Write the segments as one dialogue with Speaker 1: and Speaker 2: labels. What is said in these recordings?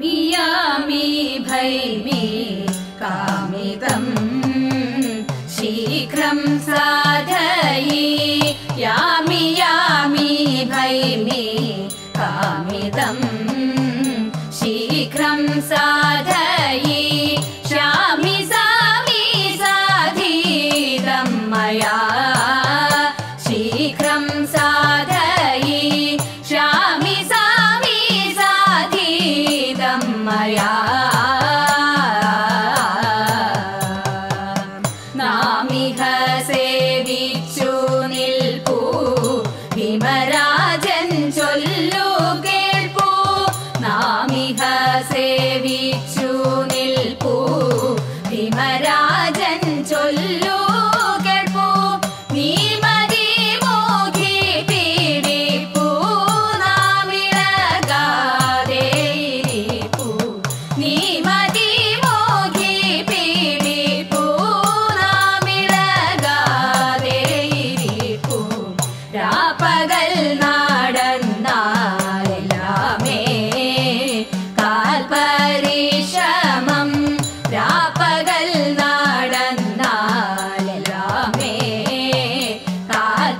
Speaker 1: Miami भैमि कामितम् शीघ्रं साधयि। यामि यामि भैमि कामितम् शीघ्रं साधये। ராஜன் சொல்லோ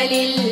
Speaker 1: ولله